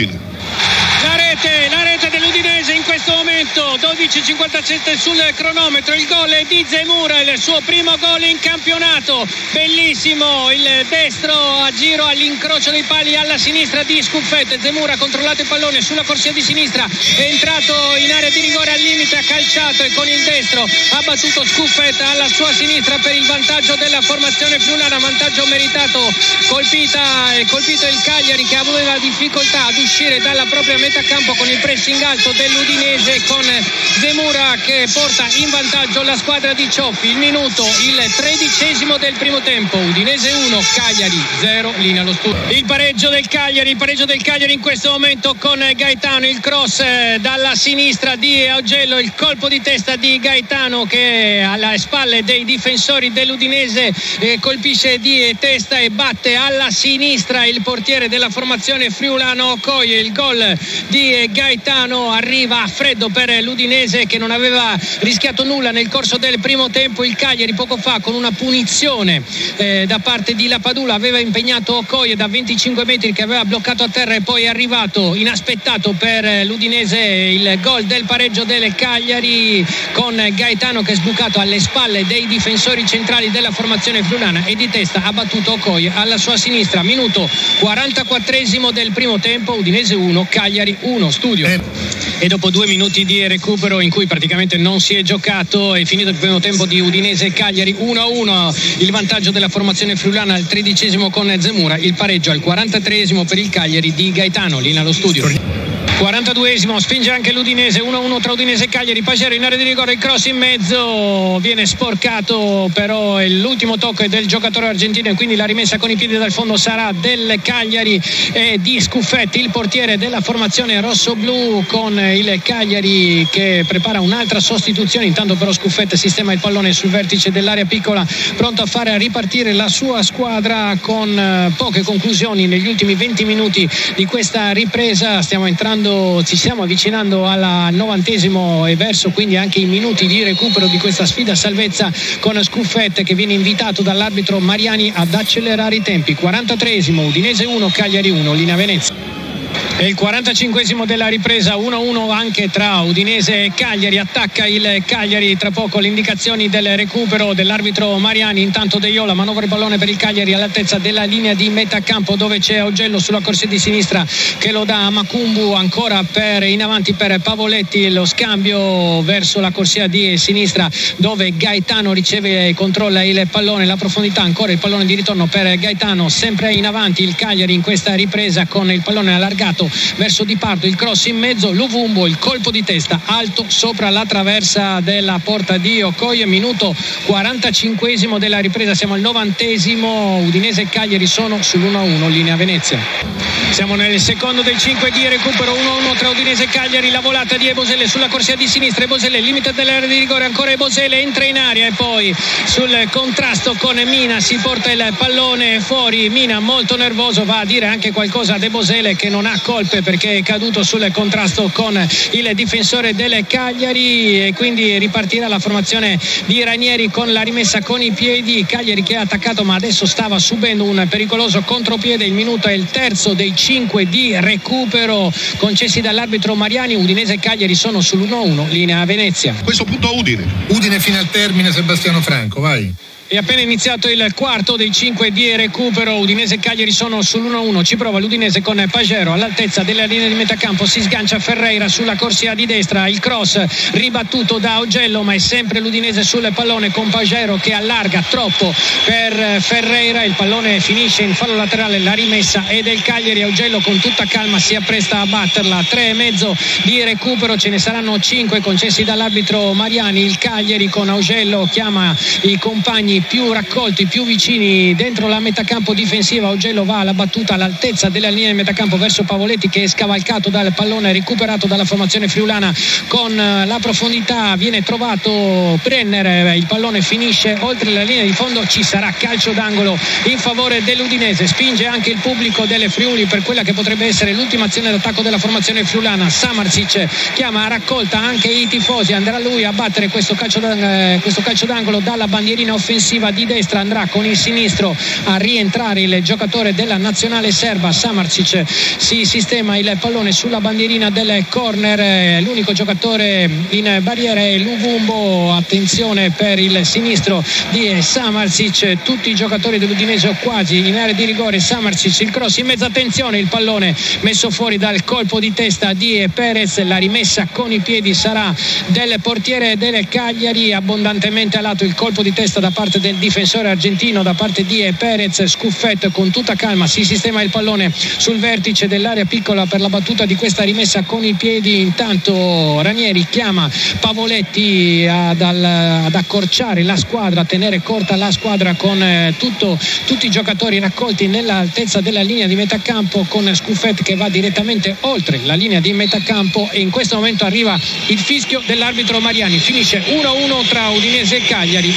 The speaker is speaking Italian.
Udine. La rete, la rete dell'Udinese in questo momento, 12.57 sul cronometro, il gol di Zemura, il suo primo gol in campionato, bellissimo, il destro a giro all'incrocio dei pali alla sinistra di Scuffette, Zemura ha controllato il pallone sulla corsia di sinistra, è entrato in area di rigore al limite, ha calciato e con il destro ha battuto Scuffette alla sua sinistra per il vantaggio della formazione friulana, vantaggio meritato, colpita, colpito il Cagliari che aveva difficoltà ad uscire dalla propria metà campo con il pressing alto dell'Udinese con Zemura che porta in vantaggio la squadra di Cioffi. Il minuto, il tredicesimo del primo tempo. Udinese 1, Cagliari 0, linea allo studio. Il pareggio del Cagliari, il pareggio del Cagliari in questo momento con Gaetano, il cross eh, dalla sinistra di Augello, il colpo di testa di Gaetano che alle spalle dei difensori dell'Udinese eh, colpisce di testa e batte alla sinistra il portiere della formazione friulano Okoye. Il gol di Gaetano arriva a freddo per l'Udinese che non aveva rischiato nulla nel corso del primo tempo il Cagliari poco fa con una punizione eh, da parte di Lapadula aveva impegnato Okoye da 25 metri che aveva bloccato a terra e poi è arrivato inaspettato per l'Udinese il gol del pareggio del Cagliari con Gaetano che è sbucato alle spalle dei difensori centrali della formazione friulana e di testa ha battuto Okoye alla sua sinistra minuto 44 del primo tempo Udinese 1 Cagliari Cagliari 1, studio. Eh. E dopo due minuti di recupero in cui praticamente non si è giocato, è finito il primo tempo di Udinese Cagliari 1-1. Il vantaggio della formazione friulana al tredicesimo con Zemura, il pareggio al 43esimo per il Cagliari di Gaetano, lì nello studio. 42esimo spinge anche l'Udinese 1-1 tra Udinese e Cagliari Pagero in area di rigore il cross in mezzo viene sporcato però l'ultimo tocco è del giocatore argentino e quindi la rimessa con i piedi dal fondo sarà del Cagliari e di Scuffetti il portiere della formazione rosso-blu con il Cagliari che prepara un'altra sostituzione. Intanto però Scuffetti sistema il pallone sul vertice dell'area piccola pronto a fare ripartire la sua squadra con eh, poche conclusioni negli ultimi 20 minuti di questa ripresa. Stiamo entrando avvicinando, ci stiamo avvicinando al novantesimo e verso quindi anche i minuti di recupero di questa sfida salvezza con Scuffet che viene invitato dall'arbitro Mariani ad accelerare i tempi. 43esimo, Udinese 1, Cagliari 1, linea Venezia. È il 45 della ripresa 1-1 anche tra Udinese e Cagliari. Attacca il Cagliari tra poco le indicazioni del recupero dell'arbitro Mariani. Intanto De Iola manovra il pallone per il Cagliari all'altezza della linea di metà campo dove c'è Augello sulla corsia di sinistra che lo dà a Macumbu. Ancora per, in avanti per Pavoletti lo scambio verso la corsia di sinistra dove Gaetano riceve e controlla il pallone. La profondità ancora il pallone di ritorno per Gaetano sempre in avanti il Cagliari in questa ripresa con il pallone allargato verso Di Pardo, il cross in mezzo, Luvumbo, il colpo di testa alto sopra la traversa della porta di Okoye, minuto 45 della ripresa, siamo al novantesimo, Udinese e Cagliari sono sull'1-1, linea Venezia. Siamo nel secondo del 5 di recupero 1-1 tra Udinese e Cagliari, la volata di Ebosele sulla corsia di sinistra, Ebosele limite dell'area di rigore, ancora Ebosele entra in aria e poi sul contrasto con Mina si porta il pallone fuori, Mina molto nervoso va a dire anche qualcosa ad Ebosele che non ha colto colpe perché è caduto sul contrasto con il difensore del Cagliari e quindi ripartirà la formazione di Ranieri con la rimessa con i piedi. Cagliari che ha attaccato ma adesso stava subendo un pericoloso contropiede. Il minuto è il terzo dei cinque di recupero concessi dall'arbitro Mariani. Udinese e Cagliari sono sull'1-1 linea Venezia. Questo punto Udine. Udine fino al termine Sebastiano Franco vai è appena iniziato il quarto dei cinque di recupero. Udinese e Cagliari sono sull'1-1. Ci prova l'Udinese con Pagero all'altezza della linea di metacampo. Si sgancia Ferreira sulla corsia di destra. Il cross ribattuto da Augello, ma è sempre l'Udinese sul pallone con Pagero che allarga troppo per Ferreira. Il pallone finisce in fallo laterale. La rimessa è del Cagliari. Augello con tutta calma si appresta a batterla. Tre e mezzo di recupero. Ce ne saranno cinque concessi dall'arbitro Mariani. Il Cagliari con Augello chiama i compagni più raccolti, più vicini dentro la metacampo difensiva. Augello va alla battuta all'altezza della linea di metacampo verso Pavoletti che è scavalcato dal pallone recuperato dalla formazione friulana con eh, la profondità. Viene trovato Brenner, il pallone finisce oltre la linea di fondo. Ci sarà calcio d'angolo in favore dell'Udinese. Spinge anche il pubblico delle Friuli per quella che potrebbe essere l'ultima azione d'attacco della formazione friulana. Samarzic chiama a raccolta anche i tifosi. Andrà lui a battere questo calcio, eh, questo calcio d'angolo dalla bandierina offensiva difensiva di destra andrà con il sinistro a rientrare il giocatore della nazionale serba Samarcic. Si sistema il pallone sulla bandierina del corner l'unico giocatore in barriera è Luvumbo attenzione per il sinistro di Samarcic. Tutti i giocatori dell'Udinese o quasi in area di rigore. Samarcic il cross in mezza attenzione il pallone messo fuori dal colpo di testa di Perez. La rimessa con i piedi sarà del portiere del Cagliari. Abbondantemente a lato il colpo di testa da parte del difensore argentino da parte di Perez Scuffetto con tutta calma si sistema il pallone sul vertice dell'area piccola per la battuta di questa rimessa con i piedi. Intanto Ranieri chiama Pavoletti ad, ad accorciare la squadra a tenere corta la squadra con eh, tutto, tutti i giocatori raccolti nell'altezza della linea di metà campo con Scuffet che va direttamente oltre la linea di metà campo e in questo momento arriva il fischio dell'arbitro Mariani. Finisce 1-1 tra Udinese e Cagliari